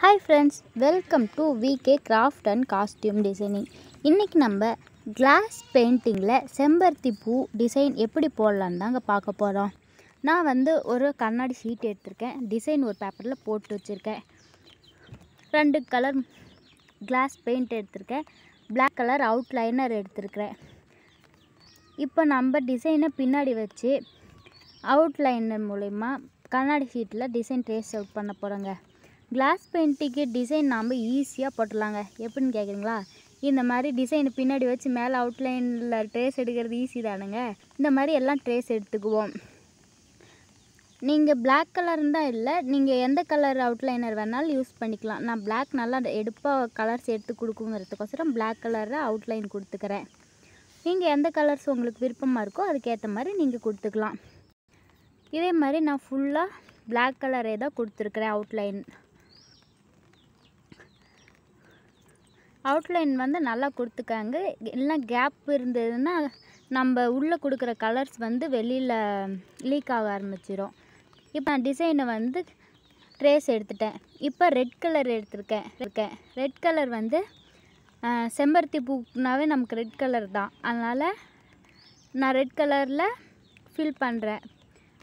Hi friends welcome to VK craft and costume designing இன்றைக்கி நம்ம class பெயிண்டிங்கில் செம்பருத்தி பூ டிசைன் எப்படி போடலான்னு தாங்க பார்க்க போகிறோம் நான் வந்து ஒரு கண்ணாடி ஷீட் எடுத்திருக்கேன். டிசைன் ஒரு பேப்பரில் போட்டு வச்சுருக்கேன். ரெண்டு கலர் கிளாஸ் பெயிண்ட் எடுத்திருக்கேன். பிளாக் கலர் அவுட்லைனர் எடுத்திருக்கிறேன். இப்போ நம்ம டிசைனை பின்னாடி வச்சு அவுட்லைனர் மூலிமா கண்ணாடி ஷீட்டில் டிசைன் ட்ரேஸ் அவுட் பண்ண போகிறோங்க கிளாஸ் பெயிண்டிங்கு டிசைன் நாம் ஈஸியாக போட்டுடலாங்க. எப்படின்னு கேட்குறீங்களா இந்த மாதிரி டிசைனை பின்னாடி வச்சு மேலே அவுட்லைனில் ட்ரேஸ் எடுக்கிறது ஈஸி தானுங்க. இந்த மாதிரி எல்லாம் ட்ரேஸ் எடுத்துக்குவோம். நீங்கள் பிளாக் கலர் தான் இல்லை நீங்கள் எந்த கலர் அவுட்லைனர் வேணாலும் யூஸ் பண்ணிக்கலாம். நான் பிளாக் நல்லா எடுப்பாக கலர்ஸ் எடுத்து கொடுக்குங்கிறதுக்கோசரம் பிளாக் கலரில் அவுட்லைன் கொடுத்துக்கிறேன். நீங்கள் எந்த கலர்ஸ் உங்களுக்கு விருப்பமாக இருக்கோ அதுக்கேற்ற மாதிரி நீங்கள் கொடுத்துக்கலாம். இதே மாதிரி நான் ஃபுல்லாக பிளாக் கலரே தான் கொடுத்துருக்குறேன் அவுட்லைன் அவுட்லைன் வந்து நல்லா கொடுத்துக்காங்க. இல்லைனா கேப் இருந்ததுன்னா நம்ம உள்ளே கொடுக்குற கலர்ஸ் வந்து வெளியில் லீக் ஆக ஆரம்பிச்சிடும் இப்போ நான் டிசைனை வந்து ட்ரேஸ் எடுத்துட்டேன். இப்போ ரெட் கலர் எடுத்திருக்கேன். இருக்கேன். ரெட் கலர் வந்து செம்பருத்தி பூனாவே நமக்கு ரெட் கலர் தான். அதனால் நான் ரெட் கலரில் ஃபில் பண்ணுறேன்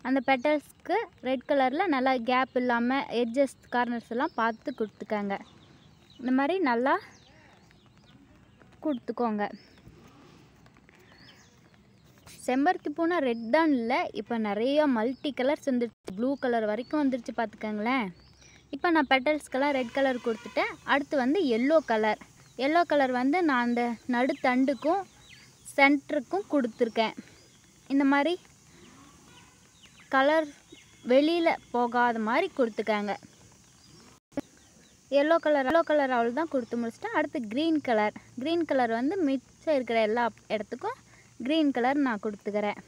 அந்த பெட்டல்ஸ்க்கு ரெட் கலரில் நல்லா கேப் இல்லாமல் எட்ஜஸ் கார்னர்ஸ் எல்லாம் பார்த்து கொடுத்துக்காங்க. இந்த மாதிரி நல்லா கொடுத்துக்கோங்க. செம்பருத்தி பூனா ரெட் தான் இல்லை. இப்போ நிறைய மல்டி கலர்ஸ் வந்துருச்சு. ப்ளூ கலர் வரைக்கும் வந்துருச்சு பார்த்துக்கோங்களேன் இப்போ நான் பெட்டல்ஸ்க்கெல்லாம் ரெட் கலர் கொடுத்துட்டேன். அடுத்து வந்து எல்லோ கலர் எல்லோ கலர் வந்து நான் அந்த நடுத்தண்டுக்கும் சென்டருக்கும் கொடுத்துருக்கேன். இந்த மாதிரி கலர் வெளியில் போகாத மாதிரி கொடுத்துக்காங்க. எல்லோ கலர் எல்லோ கலர் அவள் தான் கொடுத்து முடிச்சிட்டேன். அடுத்து க்ரீன் கலர் க்ரீன் கலர் வந்து மிச்சம் இருக்கிற எல்லா இடத்துக்கும் க்ரீன் கலர் நான் கொடுத்துக்கிறேன்.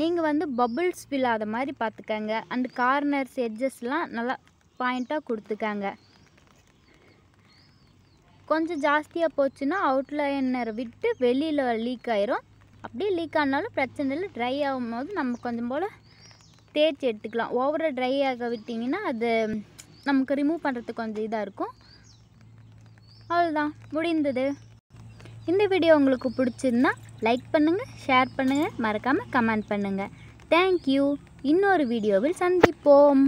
நீங்கள் வந்து பபுள்ஸ் விழாத மாதிரி பார்த்துக்கங்க. அண்ட் கார்னர்ஸ் எட்ஜஸ்லாம் நல்லா பாயிண்ட்டாக கொடுத்துக்காங்க. கொஞ்சம் ஜாஸ்தியாக போச்சுன்னா அவுட்லைனரை விட்டு வெளியில் லீக் ஆயிரும். அப்படியே லீக் ஆனாலும் பிரச்சனை இல்லை. ட்ரை ஆகும்போது நம்ம கொஞ்சம் போல் தேய்ச்சி எடுத்துக்கலாம். ஓவராக ட்ரை ஆக விட்டிங்கன்னா அது நமக்கு ரிமூவ் பண்ணுறதுக்கு கொஞ்சம் இதாக இருக்கும். அவ்வளோதான் முடிந்தது. இந்த வீடியோ உங்களுக்கு பிடிச்சிருந்தா லைக் பண்ணுங்கள் ஷேர் பண்ணுங்கள் மறக்காமல் கமெண்ட் பண்ணுங்கள் தேங்க்யூ இன்னொரு வீடியோவில் சந்திப்போம்.